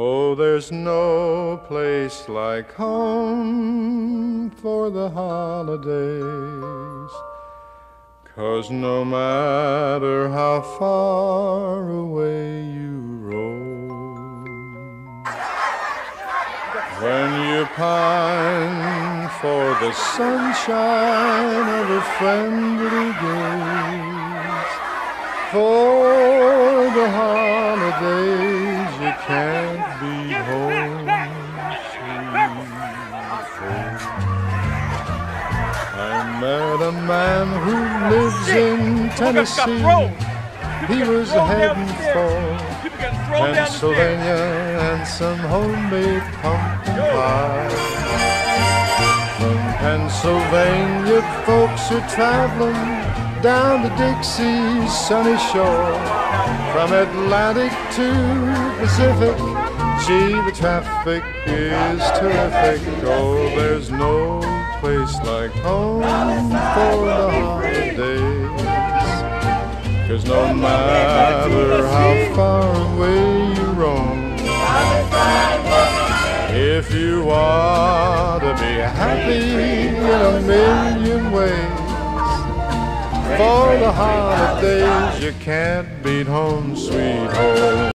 Oh, there's no place like home for the holidays. Cause no matter how far away you roam, when you pine for the sunshine of a friendly gaze, for a man who lives in Tennessee. He was heading for Pennsylvania and some homemade pumpkin pie. From Pennsylvania, folks are traveling down the Dixie's sunny shore. From Atlantic to Pacific, gee, the traffic is terrific. Oh, there's no place like home for the holidays. Cause no matter how far away you roam, if you want to be happy in a million ways, for the holidays you can't beat home, sweet home.